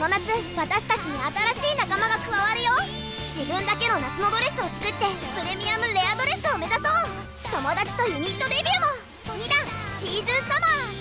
の夏私たちに新しい仲間が加わるよ。自分だけの夏のドレスを作ってプレミアムレアドレスを目指そう。友達とユニットデビューも。2段シーズンサマー。